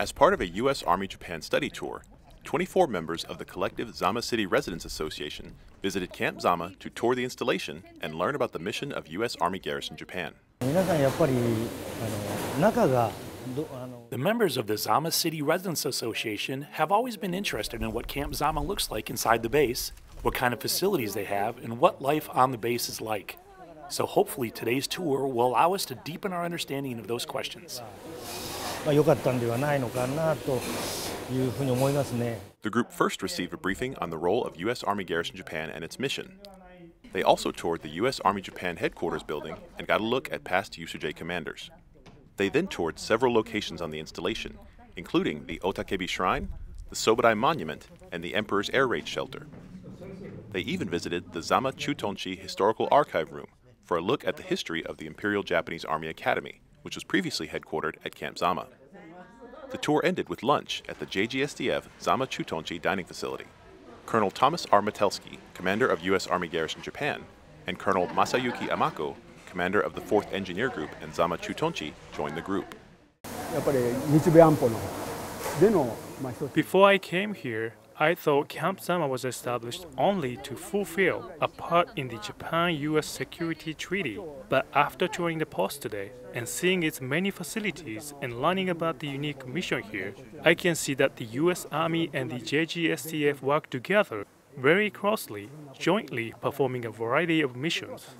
As part of a U.S. Army Japan study tour, 24 members of the collective Zama City Residents Association visited Camp Zama to tour the installation and learn about the mission of U.S. Army Garrison Japan. The members of the Zama City Residents Association have always been interested in what Camp Zama looks like inside the base, what kind of facilities they have, and what life on the base is like. So hopefully today's tour will allow us to deepen our understanding of those questions. The group first received a briefing on the role of U.S. Army Garrison Japan and its mission. They also toured the U.S. Army Japan headquarters building and got a look at past U.S.A.J. commanders. They then toured several locations on the installation, including the Otakebi Shrine, the Sobudai Monument, and the Emperor's Air Raid Shelter. They even visited the Zama Chutonchi Historical Archive Room, for a look at the history of the Imperial Japanese Army Academy, which was previously headquartered at Camp Zama. The tour ended with lunch at the JGSDF Zama Chutonchi dining facility. Colonel Thomas R. Matelski, commander of U.S. Army Garrison Japan, and Colonel Masayuki Amako, commander of the 4th Engineer Group and Zama Chutonchi, joined the group. Before I came here, I thought Camp Zama was established only to fulfill a part in the Japan US Security Treaty. But after touring the post today and seeing its many facilities and learning about the unique mission here, I can see that the US Army and the JGSDF work together very closely, jointly performing a variety of missions.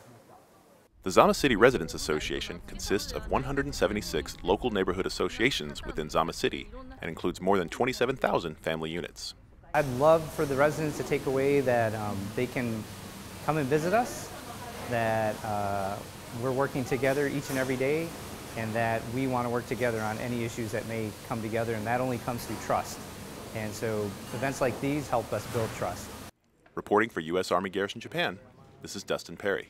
The Zama City Residents Association consists of 176 local neighborhood associations within Zama City and includes more than 27,000 family units. I'd love for the residents to take away that um, they can come and visit us, that uh, we're working together each and every day, and that we want to work together on any issues that may come together, and that only comes through trust. And so events like these help us build trust. Reporting for U.S. Army Garrison Japan, this is Dustin Perry.